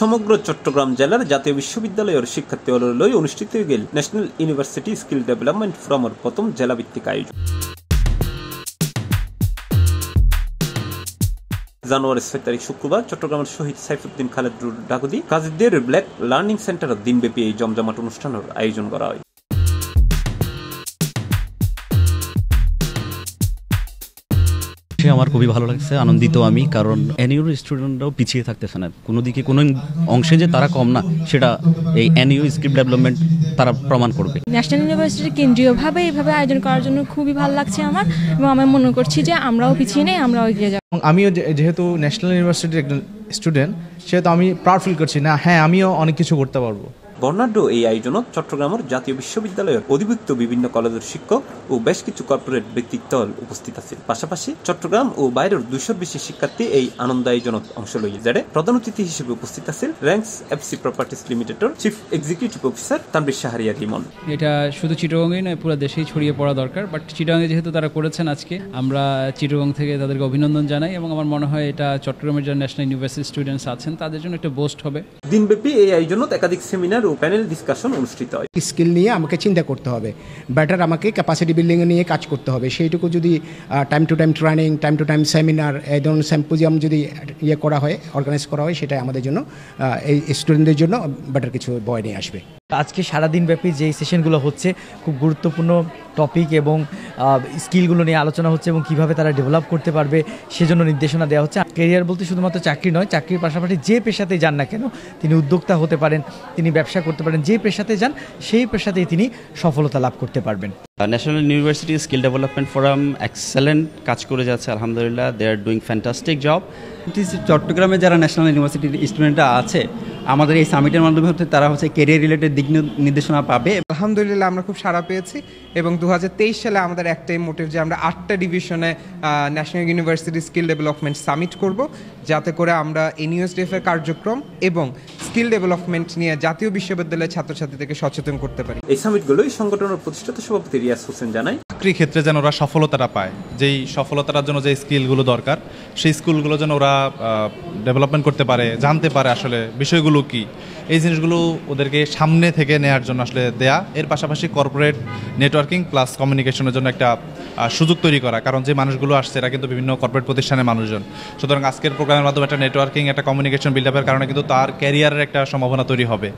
সমগ্র চট্টগ্রাম জেলার জাতীয় বিশ্ববিদ্যালয়ের শিক্ষার্থী লই অনুষ্ঠিত হয়ে গেল ন্যাশনাল ইউনিভার্সিটি স্কিল ডেভেলপমেন্ট ফোরামের প্রথম জেলাভিত্তিক আয়োজন। জানুয়ারি ছয় তারিখ শুক্রবার চট্টগ্রামের শহীদ সাইফুদ্দিন খালেদ রোড ডাকুদি কাজীদের ব্ল্যাক লার্নিং সেন্টারের দিনব্যাপী এই জমজমাট অনুষ্ঠানের আয়োজন করা হয়। সে আমার খুবই ভালো লাগছে আনন্দিত আমি কারণ এনইউর স্টুডেন্টরাও পিছিয়ে থাকতেছে না। কোনো দিকে কোনো অংশে যে তারা কম না সেটা এই এনইউ স্ক্রিপ্ট ডেভেলপমেন্ট তারা প্রমাণ করবে। ন্যাশনাল ইউনিভার্সিটি কেন্দ্রীয়ভাবে এইভাবে আয়োজন করার জন্য খুবই ভালো লাগছে আমার এবং আমি মনে করছি যে আমরাও পিছিয়ে নেই আমরাও এগিয়ে যাব। এবং আমিও যেহেতু ন্যাশনাল ইউনিভার্সিটির একজন স্টুডেন্ট সেহেতু আমি প্রাউড ফিল করছি না হ্যাঁ আমিও অনেক কিছু করতে পারব। বর্ণাঢ্য এই আয়োজনত চট্টগ্রামের জাতীয় বিশ্ববিদ্যালয়ের অধিভুক্ত বিভিন্ন কলেজের শিক্ষক ও বেশ কিছু কর্পোরেট ব্যক্তিত্ব উপস্থিত আছে পাশাপাশি চট্টগ্রাম ও বাইরের দুইশোর বেশি শিক্ষার্থী এই আনন্দ আয়োজনত অংশ লইয়ে যারে প্রধান অতিথি হিসেবে উপস্থিত আছেন র্যাঙ্কস এফসি প্রপার্টিস লিমিটেডের chief executive officer Tanvir Shahriar Rimon এটা শুধু চিটগঙ্গেই নয় পুরো দেশেই ছড়িয়ে পড়া দরকার। বাট চিটগঙ্গে যেহেতু তারা করেছেন আজকে আমরা চিটগং থেকে তাদেরকে অভিনন্দন জানাই এবং আমার মনে হয় এটা চট্টগ্রামের যারা ন্যাশনাল ইউনিভার্সিটি স্টুডেন্টস আছেন তাদের জন্য একটা বোস্ট হবে। দিনব্যাপী এই আয়োজনত একাধিক সেমিনার ও প্যানেল ডিসকাশন অনুষ্ঠিত হয়। স্কিল নিয়ে আমাকে চিন্তা করতে হবে। ব্যাটার আমাকে ক্যাপাসিটি বিল্ডিং নিয়ে কাজ করতে হবে। সেইটুকু যদি time to time training time to time seminar এই ধরনের স্যাম্পোজিয়াম যদি ইয়ে করা হয় অর্গানাইজ করা হয়, সেটাই আমাদের জন্য এই স্টুডেন্টদের জন্য ব্যাটার কিছু বয় নিয়ে আসবে। আজকে সারাদিন ব্যাপী যে সেশনগুলো হচ্ছে খুব গুরুত্বপূর্ণ টপিক এবং স্কিলগুলো নিয়ে আলোচনা হচ্ছে এবং কীভাবে তারা ডেভেলপ করতে পারবে সেজন্য নির্দেশনা দেওয়া হচ্ছে। কেরিয়ার বলতে শুধুমাত্র চাকরি নয় চাকরির পাশাপাশি যে পেশাতে যান না কেন তিনি উদ্যোক্তা হতে পারেন তিনি ব্যবসা করতে পারেন যে পেশাতে যান সেই পেশাতেই তিনি সফলতা লাভ করতে পারবেন। National university skill development forum excellent কাজ করে যাচ্ছে আলহামদুলিল্লাহ they are doing fantastic job চট্টগ্রামে যারা ন্যাশনাল ইউনিভার্সিটির স্টুডেন্টরা আছে আমাদের এই সামিটের মাধ্যমে হচ্ছে তারা হচ্ছে কেরিয়ার রিলেটেড দিক নির- নির্দেশনা পাবে। আলহামদুলিল্লাহ, আমরা খুব সাড়া পেয়েছি এবং দু হাজার তেইশ সালে আমাদের একটাই মোটিভ যে আমরা আটটা ডিভিশনে national university skill development summit করব। যাতে করে আমরা এনইউএসডিএফ এর কার্যক্রম এবং স্কিল ডেভেলপমেন্ট নিয়ে জাতীয় বিশ্ববিদ্যালয়ের ছাত্রছাত্রীদেরকে সচেতন করতে পারি। এই সামিটগুলোই সংগঠনের প্রতিষ্ঠাতা সভাপতি রিয়াজ হোসেন জানায়। চাকরি ক্ষেত্রে যেন ওরা সফলতাটা পায় যেই সফলতার জন্য যে স্কিলগুলো দরকার সেই স্কিলগুলো যেন ওরা ডেভেলপমেন্ট করতে পারে জানতে পারে আসলে বিষয়গুলো কি। এই জিনিসগুলো ওদেরকে সামনে থেকে নেয়ার জন্য আসলে দেয়া। এর পাশাপাশি কর্পোরেট নেটওয়ার্কিং প্লাস কমিউনিকেশনের জন্য একটা সুযোগ তৈরি করা। কারণ যে মানুষগুলো আসছে, এরা কিন্তু বিভিন্ন কর্পোরেট প্রতিষ্ঠানের মানুষজন। সুতরাং আজকের প্রোগ্রামের মাধ্যমে একটা নেটওয়ার্কিং একটা কমিউনিকেশন বিল্ড আপের কারণে কিন্তু তার ক্যারিয়ারের একটা সম্ভাবনা তৈরি হবে।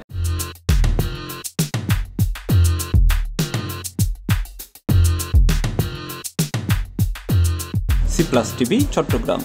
C plus TV Chittagong